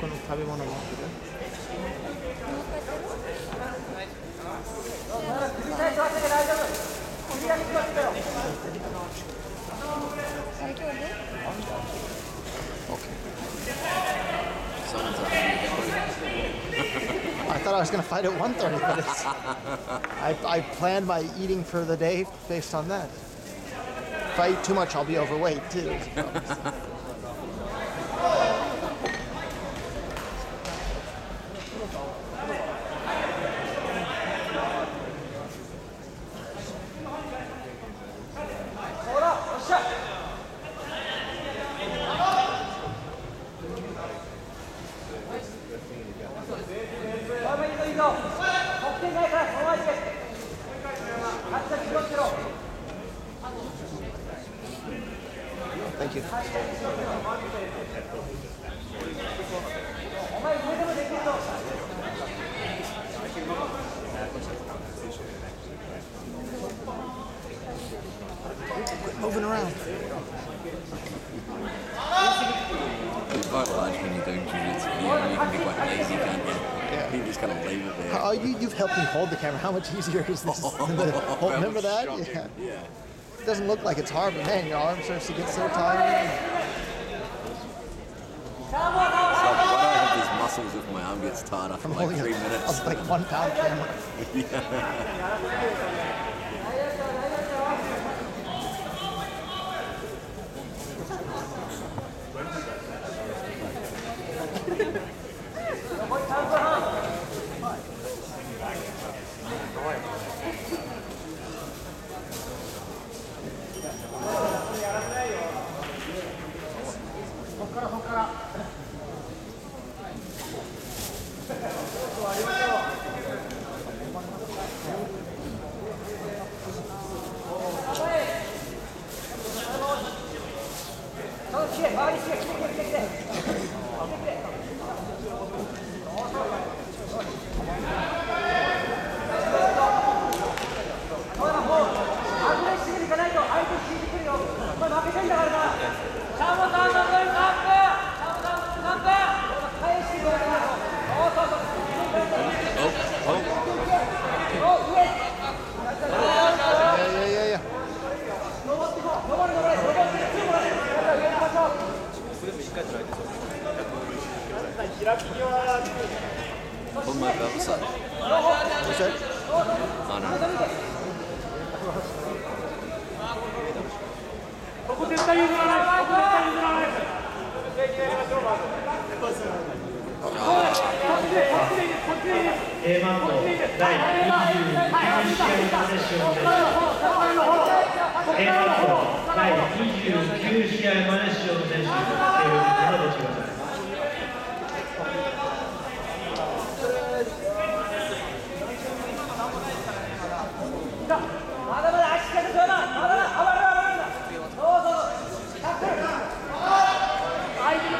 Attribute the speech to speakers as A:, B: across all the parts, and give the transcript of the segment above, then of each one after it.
A: I thought I was going to fight at 1.30, but it's, I, I planned my eating for the day based on that. If I eat too much, I'll be overweight, too. Thank you. moving around.
B: You're quite large when you do You, can be quite lazy, can't you? just kind of leave it there.
A: you, you've helped me hold the camera. How much easier is this? oh, remember that?
B: shocking.
A: Yeah it doesn't look like it's hard, but man, your arm starts to get so tired.
B: It's like, why do I have these muscles if my arm gets tired after
A: From
B: like three
A: a,
B: minutes?
A: Of like one pound camera.
B: yeah. し
A: て回りし
B: て来て来
A: て来
B: て来てどう u said?
C: Oh, ここ絶対譲らない。ここ絶対譲らない。
D: A マン第2試合で終了。ンで
C: す。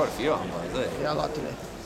B: Porfío, vamos dois.
A: E agora tu vê.